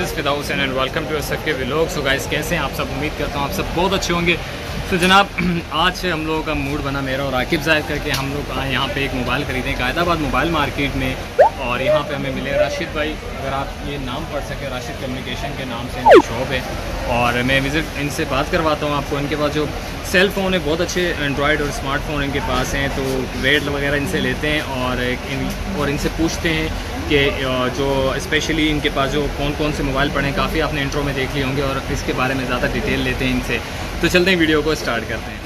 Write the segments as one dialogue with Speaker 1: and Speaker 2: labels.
Speaker 1: Is Fida Hussain and welcome to S K vlog so guys कैसे हैं आप सब? उम्मीद करता हूँ आप सब बहुत अच्छे होंगे। तो जनाब, आज हम लोगों का मूड बना मेरा और आकिब ज़ाहिर करके हम लोग आए यहाँ पे एक मोबाइल खरीदें कायदाबाद मोबाइल मार्केट में। और यहाँ पे हमें मिले राशिद भाई। अगर आप ये नाम पढ़ सके, राशिद कम्युनिकेशन के नाम से इनकी शॉप है। और मैं विज़िट इनसे बात करवाता हूँ आपको। इनके पास जो सेल फ़ोन है, बहुत अच्छे एंड्रॉयड और स्मार्टफ़ोन इनके पास हैं तो वेट वगैरह इनसे लेते हैं और इन, और इनसे पूछते हैं कि जो स्पेशली इनके पास जो कौन कौन से मोबाइल पड़े हैं, काफ़ी आपने इंट्रो में देख लिए होंगे और इसके बारे में ज़्यादा डिटेल लेते हैं इनसे। तो चलते हैं वीडियो को स्टार्ट करते हैं।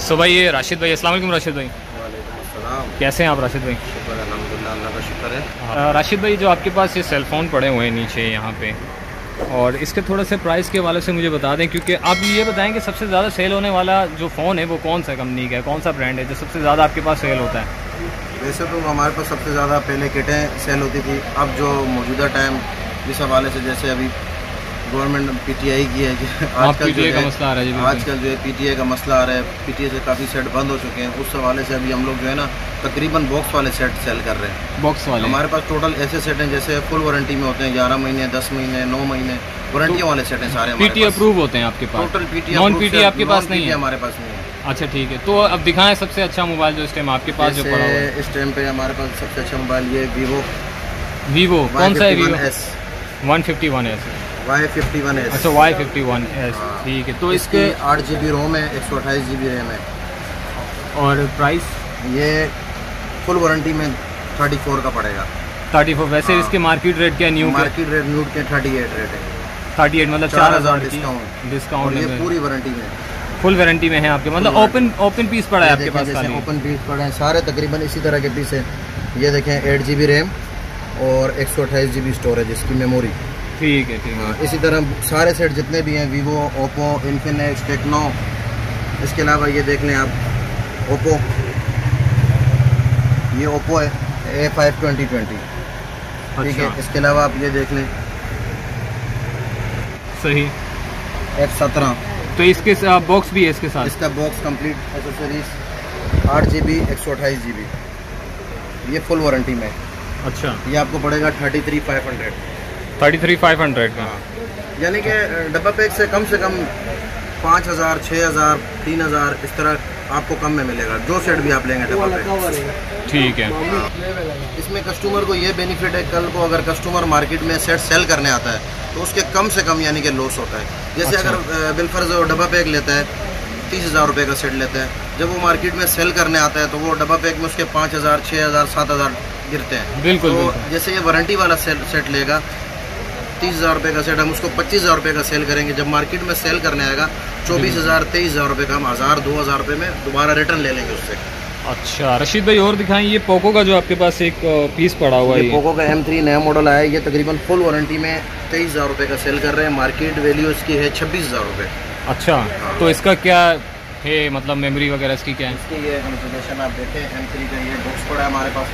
Speaker 1: सो भाई, ये राशिद भाई, अस्सलाम वालेकुम राशिद भाई।
Speaker 2: अल्लाह का शुक्र
Speaker 1: है। राशिद भाई जो आपके पास ये सेल फ़ोन पड़े हुए हैं नीचे यहाँ पे और इसके थोड़ा से प्राइस के वाले से मुझे बता दें क्योंकि आप ये बताएँ कि सबसे ज़्यादा सेल होने वाला जो फ़ोन है वो कौन सा कंपनी का है? कौन सा ब्रांड है जो सबसे ज़्यादा आपके पास सेल होता है?
Speaker 2: वैसे तो हमारे पास सबसे ज़्यादा पहले किटें सेल होती थी। अब जो मौजूदा टाइम जिस हवाले से जैसे अभी गवर्नमेंट पीटीआई की है कि आजकल जो का है
Speaker 1: मसला आ रहा है। आजकल
Speaker 2: जो है पीटीआई का मसला आ रहा है। पीटीआई से काफ़ी सेट बंद हो चुके हैं। उस हवाले से अभी हम लोग जो है ना तकरीबन बॉक्स वाले सेट सेल कर रहे हैं।
Speaker 1: बॉक्स वाले?
Speaker 2: हमारे पास टोटल ऐसे सेट हैं जैसे फुल वारंटी में होते हैं ग्यारह महीने दस महीने नौ महीने। वारंटियों वाले सेट हैं सारे हमारे पीटी। अप्रूव
Speaker 1: होते हैं आपके पास?
Speaker 2: टोटल पीटी नॉन पीटी आपके पास नहीं है? हमारे पास नहीं है।
Speaker 1: अच्छा ठीक है। तो अब दिखाएँ सबसे अच्छा मोबाइल जो इस टाइम आपके पास जो पड़ा है।
Speaker 2: इस टाइम पे हमारे पास सबसे अच्छा मोबाइल ये वीवो
Speaker 1: वीवो कौन सा है Vivo one fifty one S
Speaker 2: Y fifty one S अच्छा
Speaker 1: वाई फिफ्टी वन एस ठीक है। तो इसके
Speaker 2: आठ जी बी रोम है एक सौ अट्ठाईस जी बी रैम है।
Speaker 1: और प्राइस
Speaker 2: ये फुल वारंटी में थर्टी फोर का पड़ेगा।
Speaker 1: थर्टी फोर वैसे हाँ। इसके मार्केट रेट क्या न्यू मार्केट
Speaker 2: रेट न्यूट के थर्टी एट रेट है।
Speaker 1: थर्टी एट मतलब चार हज़ार
Speaker 2: डिस्काउंट
Speaker 1: डिस्काउंट ये
Speaker 2: पूरी वारंटी में।
Speaker 1: फुल वारंटी में है आपके मतलब ओपन ओपन पीस पड़ा है आपके पास जैसे
Speaker 2: ओपन पीस पड़े हैं सारे तकरीबन इसी तरह के पीस हैं। ये देखें एट जी बी रैम और एक सौ अट्ठाईस जी बी स्टोरेज इसकी मेमोरी
Speaker 1: ठीक है ठीक है।
Speaker 2: इसी तरह सारे सेट जितने भी हैं वीवो ओप्पो इन्फिनिक्स टेक्नो इसके अलावा ये देख लें आप ओप्पो ये ओप्पो है ए फाइव ट्वेंटी ट्वेंटी ठीक
Speaker 1: है अच्छा।
Speaker 2: इसके अलावा आप ये देख लें
Speaker 1: सही।
Speaker 2: एफ़ सत्रह।
Speaker 1: तो इसके साथ बॉक्स भी है इसके साथ?
Speaker 2: इसका बॉक्स कंप्लीट एसेसरीज आठ जी बी एक सौ अट्ठाईस जी बी ये फुल वारंटी में है।
Speaker 1: अच्छा।
Speaker 2: ये आपको पड़ेगा thirty three five hundred
Speaker 1: thirty three five hundred का।
Speaker 2: यानी कि डब्बा पैक से कम से कम पाँच हज़ार छः हज़ार तीन हज़ार इस तरह आपको कम में मिलेगा। जो सेट भी आप लेंगे डब्बा पैक।
Speaker 1: ठीक है।
Speaker 2: इसमें कस्टमर को ये बेनिफिट है कल को अगर कस्टमर मार्केट में सेट सेल करने आता है तो उसके कम से कम यानी कि लॉस होता है। जैसे अच्छा। अगर बिलफर्ज डब्बा पैक लेता है तीस हज़ार रुपये का सेट लेता है जब वो मार्केट में सेल करने आता है तो वो डब्बा पैक में उसके पाँच हज़ार छः हज़ार सात हज़ार गिरते हैं।
Speaker 1: बिल्कुल तो बिल्कुल।
Speaker 2: जैसे ये वारंटी वाला सेट लेगा तीस हज़ार रुपये का सेट हम उसको पच्चीस हज़ार रुपये का सेल करेंगे। जब मार्केट में सेल करने आएगा चौबीस हज़ार तेईस हज़ार रुपये का हम हज़ार दो हज़ार रुपये में दोबारा रिटर्न ले लेंगे उससे।
Speaker 1: अच्छा रशीद भाई और दिखाएँ ये पोको का जो आपके पास एक पीस पड़ा हुआ है।
Speaker 2: पोको का एम थ्री नया मॉडल आया है ये तकरीबन फुल वारंटी में तेईस हज़ार रुपये का सेल कर रहे हैं। मार्केट वैल्यू इसकी है छब्बीस हज़ार रुपये
Speaker 1: अच्छा तो इसका क्या है मतलब मेमोरी वगैरह इसकी क्या है?
Speaker 2: इसकी ये कॉन्फ़िगरेशन आप देखें एम थ्री का ये बॉक्स पड़ा है हमारे पास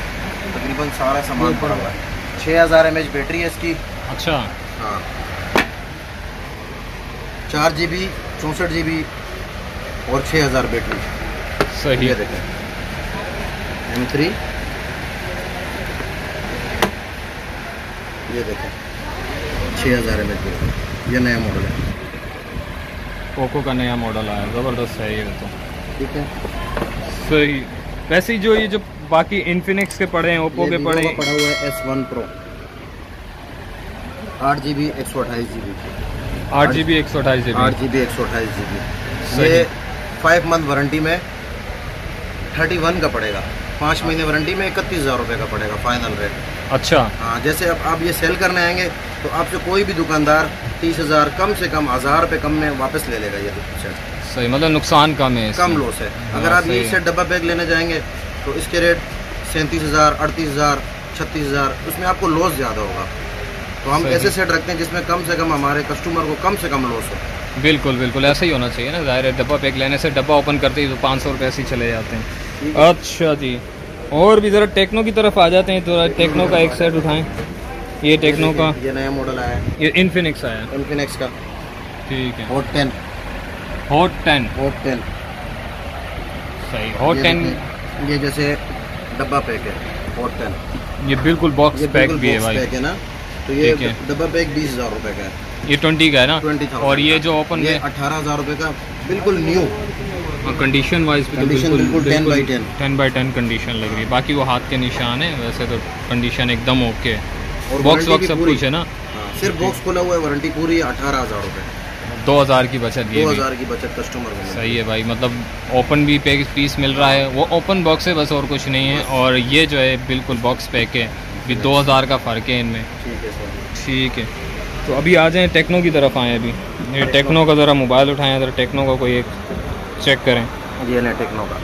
Speaker 2: तकरीबन सारा सामान पड़ा हुआ है। छः हज़ार एम एच बैटरी है इसकी।
Speaker 1: अच्छा।
Speaker 2: हाँ। चार जी बी चौंसठ जी बी और छः हज़ार बैटरी।
Speaker 1: सही। है
Speaker 2: देखें। एम थ्री ये देखें। छः हज़ार एम एच ये नया मॉडल है।
Speaker 1: पोको का नया मॉडल आया ज़बरदस्त है ये तो।
Speaker 2: ठीक है।
Speaker 1: सही। वैसे ही जो ये जो बाकी इन्फिनिक्स के पड़े हैं ओप्पो के पड़े हैं पड़ा
Speaker 2: हुआ है एस वन प्रो आठ जी बी एक सौ अट्ठाईस जी बी
Speaker 1: आठ जी बी एक सौ अट्ठाईस जी आठ
Speaker 2: जी बी एक सौ अट्ठाईस जी बी।
Speaker 1: ये
Speaker 2: फाइव मंथ वारंटी में थर्टी वन का पड़ेगा। पाँच महीने वारंटी में इकतीस हज़ार रुपये का पड़ेगा फाइनल रेट
Speaker 1: अच्छा।
Speaker 2: हाँ जैसे अब आप ये सेल करने आएँगे तो आपसे कोई भी दुकानदार तीस हज़ार कम से कम हज़ार रुपये कम में वापस ले लेगा ये सेट
Speaker 1: सही मतलब नुकसान कम है कम
Speaker 2: लॉस है। अगर आप ये सेट डब्बा बैग लेने जाएँगे तो इसके रेट सैंतीस हज़ार अड़तीस हज़ार छत्तीस हज़ार उसमें आपको लॉस ज़्यादा होगा। तो हम ऐसे सेट रखते हैं जिसमें कम से कम हमारे कस्टमर को कम से कम लॉस हो।
Speaker 1: बिल्कुल बिल्कुल। ऐसा ही होना चाहिए ना। ज़ाहिर है डब्बा पैक लेने से डब्बा ओपन करते ही तो पाँच सौ रुपये ऐसे ही चले जाते हैं। अच्छा जी। और भी ज़रा टेक्नो की तरफ़ आ जाते हैं तो टेक्नो का एक सेट उठाएँ। ये टेक्नो का।
Speaker 2: ये नया मॉडल आया है।
Speaker 1: ये इन्फिनिक्स आया
Speaker 2: इन्फिनिक्स का।
Speaker 1: ठीक है।
Speaker 2: Hot ten
Speaker 1: hot ten
Speaker 2: hot ten
Speaker 1: सही। हॉट टेन
Speaker 2: ये जैसे डब्बा पैक है। और टेन
Speaker 1: ये बिल्कुल बॉक्स पैक भी है भाई। पैक
Speaker 2: है ना। तो ये डब्बा पैक बीस हज़ार रुपए का है।
Speaker 1: ये ट्वेंटी का है ना?
Speaker 2: ट्वेंटी और ये जो ओपन ये अठारह हज़ार रुपए का बिल्कुल न्यू
Speaker 1: कंडीशन वाइज भी बिल्कुल 10 by 10 ten by ten condition लग रही है। बाकी वो हाथ के निशान है वैसे तो कंडीशन एकदम ओके है।
Speaker 2: और बॉक्स वॉक्स सब कुछ
Speaker 1: है ना?
Speaker 2: हाँ, सिर्फ़ बॉक्स खुला हुआ है वारंटी पूरी अठारह हज़ार रुपए।
Speaker 1: दो हज़ार की बचत दो हज़ार
Speaker 2: की बचत कस्टमर को सही
Speaker 1: है भाई मतलब ओपन भी पैक पीस मिल रहा है। वो ओपन बॉक्स है बस और कुछ नहीं है। और ये जो है बिल्कुल बॉक्स पैक है।
Speaker 2: भी दो हज़ार
Speaker 1: का फ़र्क है इनमें।
Speaker 2: ठीक है सर।
Speaker 1: ठीक है। तो अभी आ जाएँ टेक्नो की तरफ़ आएँ अभी। ये टेक्नो। का ज़रा मोबाइल उठाएँ ज़रा टेक्नो का कोई एक चेक करें।
Speaker 2: ये ले टेक्नो का।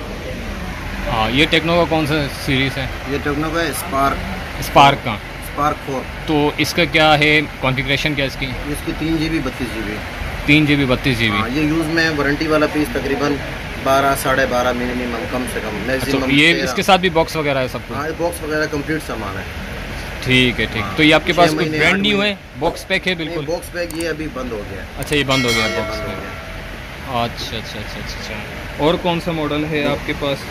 Speaker 1: हाँ ये टेक्नो का कौन सा सीरीज़ है?
Speaker 2: ये टेक्नो का है स्पार्क।
Speaker 1: स्पार्क का।
Speaker 2: Spark four.
Speaker 1: तो इसका क्या है? कॉन्फ़िगरेशन क्या इसकी?
Speaker 2: इसकी तीन जी बी बत्तीस जी बी
Speaker 1: तीन जी बी बत्तीस जी हाँ
Speaker 2: ये यूज़ में वारंटी वाला पीस तकरीबन बारह साढ़े बारह मिनिमम कम से कम अच्छा मैक्सिमम ये इसके
Speaker 1: साथ भी बॉक्स वगैरह है सब कुछ?
Speaker 2: हाँ बॉक्स वगैरह कंप्लीट सामान है।
Speaker 1: ठीक है ठीक। हाँ, तो ये आपके पास कोई ब्रांड न्यू है? बॉक्स पैक है बिल्कुल।
Speaker 2: बॉक्स पैक ये अभी बंद हो गया।
Speaker 1: अच्छा ये बंद हो गया बॉक्स पैक अच्छा अच्छा अच्छा अच्छा अच्छा। और कौन सा मॉडल है आपके पास?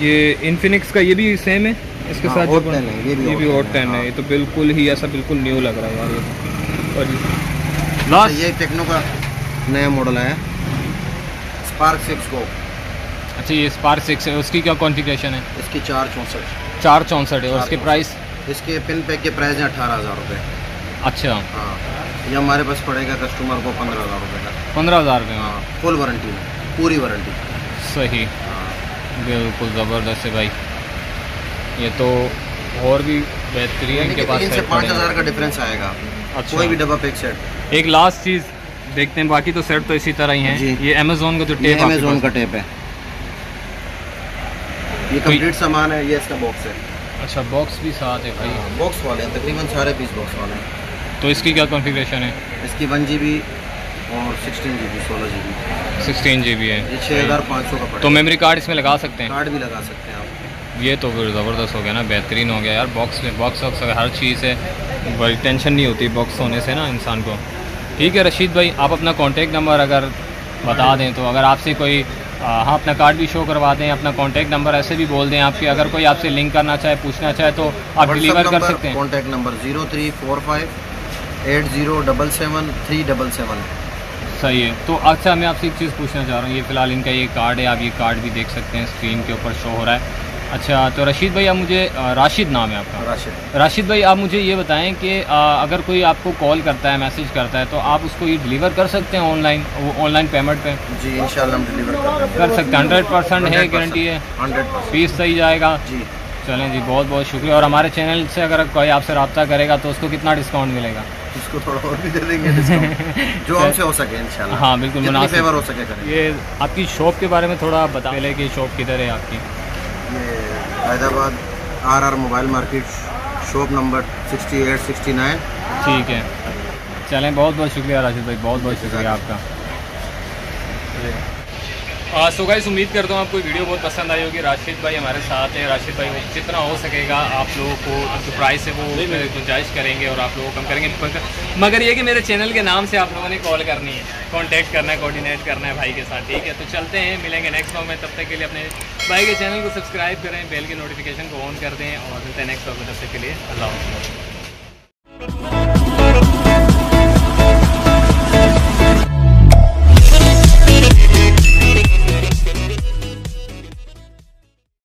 Speaker 1: ये इन्फिनिक्स का ये भी सेम है? इसके हाँ, साथ जो 10
Speaker 2: है, ये भी ये भी 10 हॉट है, टेन है। हाँ। ये
Speaker 1: तो बिल्कुल ही ऐसा बिल्कुल न्यू लग रहा है यार ये। और अच्छा, लास्ट ये
Speaker 2: टेक्नो का नया मॉडल आया। स्पार्क सिक्स को
Speaker 1: अच्छा ये स्पार्क सिक्स है उसकी क्या कॉन्फ़िगरेशन है?
Speaker 2: इसकी चार चौंसठ।
Speaker 1: चार चौंसठ है और उसके प्राइस
Speaker 2: इसके पिन पैक के प्राइस हैं अठारह हज़ार रुपये
Speaker 1: अच्छा।
Speaker 2: हाँ। ये हमारे पास पड़ेगा कस्टमर को पंद्रह हज़ार रुपये का।
Speaker 1: पंद्रह हज़ार रुपये हाँ
Speaker 2: फुल वारंटी में पूरी वारंटी
Speaker 1: सही।
Speaker 2: हाँ।
Speaker 1: बिल्कुल ज़बरदस्त है भाई। ये तो और भी बेहतरीन के पास पाँच हज़ार
Speaker 2: का डिफरेंस आएगा।
Speaker 1: अच्छा। कोई भी
Speaker 2: डब्बा पैक सेट
Speaker 1: एक लास्ट चीज़ देखते हैं बाकी तो सेट तो इसी तरह ही। हैं। ये अमेजोन का जो टेप अमेजोन का
Speaker 2: टेप है। ये कंप्लीट सामान है ये इसका बॉक्स है।
Speaker 1: अच्छा बॉक्स भी साथ है भाई।
Speaker 2: बॉक्स वाले हैं तकरीबन सारे पीस बॉक्स वाले हैं।
Speaker 1: तो इसकी क्या कॉन्फ़िगरेशन है?
Speaker 2: इसकी वन जी बी और सिक्सटीन जी बी सोलह G B
Speaker 1: sixteen G B है। ये छः हज़ार
Speaker 2: पाँच सौ का तो
Speaker 1: मेमोरी कार्ड इसमें लगा सकते हैं?
Speaker 2: कार्ड भी लगा सकते हैं आप।
Speaker 1: ये तो फिर ज़बरदस्त हो गया ना बेहतरीन हो गया यार। बॉक्स में बॉक्स वॉक्स हर चीज़ है बड़ी टेंशन नहीं होती बॉक्स होने से ना इंसान को। ठीक है रशीद भाई आप अपना कॉन्टैक्ट नंबर अगर बता दें तो अगर आपसे कोई हाँ अपना कार्ड भी शो करवा दें अपना कॉन्टैक्ट नंबर ऐसे भी बोल दें आपके। अगर कोई आपसे लिंक करना चाहे पूछना चाहे तो आप डिलीवर कर सकते हैं।
Speaker 2: Contact number zero three four five eight zero double seven three double seven
Speaker 1: सही है। तो अच्छा मैं आपसे एक चीज़ पूछना चाह रहा हूँ। ये फ़िलहाल इनका ये कार्ड है आप ये कार्ड भी देख सकते हैं स्क्रीन के ऊपर शो हो रहा है। अच्छा तो रशीद भाई आप मुझे राशिद नाम है आपका।
Speaker 2: राशिद।
Speaker 1: राशिद भाई आप मुझे ये बताएँ कि अगर कोई आपको कॉल करता है मैसेज करता है तो आप उसको ये डिलीवर कर सकते हैं ऑनलाइन वो ऑनलाइन पेमेंट पे?
Speaker 2: जी इंशाल्लाह हम डिलीवर कर
Speaker 1: सकते हैं। हंड्रेड परसेंट है गारंटी है।
Speaker 2: हंड्रेड फ़ीस
Speaker 1: सही जाएगा।
Speaker 2: जी।
Speaker 1: चलें जी बहुत बहुत शुक्रिया। और हमारे चैनल से अगर कोई आपसे रब्ता करेगा तो उसको कितना डिस्काउंट मिलेगा?
Speaker 2: इसको थोड़ा और भी दे देंगे
Speaker 1: जो हमसे
Speaker 2: हो सके इंशाल्लाह।
Speaker 1: हाँ बिल्कुल मुनासिब। हो
Speaker 2: सके
Speaker 1: ये आपकी शॉप के बारे में थोड़ा बता पहले कि शॉप किधर है आपकी?
Speaker 2: ये Hyderabad R R mobile market shop number sixty eight sixty nine.
Speaker 1: ठीक है। चलें बहुत बहुत शुक्रिया राशिद भाई बहुत बहुत शुक्रिया आपका। सो गाइस उम्मीद करता हूँ आपको वीडियो बहुत पसंद आई होगी। राशिद भाई हमारे साथ हैं। राशिद भाई जितना हो सकेगा आप लोगों को जो प्राइस है वो गुंजाइश करेंगे और आप लोगों को कम करेंगे। मगर- ये कि मेरे चैनल के नाम से आप लोगों ने कॉल करनी है। कांटेक्ट करना है कोऑर्डिनेट करना है भाई के साथ ठीक है? तो चलते हैं मिलेंगे नेक्स्ट ब्लॉग में। तब तक के लिए अपने भाई के चैनल को सब्सक्राइब करें बेल की नोटिफिकेशन को ऑन कर दें और मिलते हैं नेक्स्ट ब्लॉग में। तब तक के लिए अल्लाह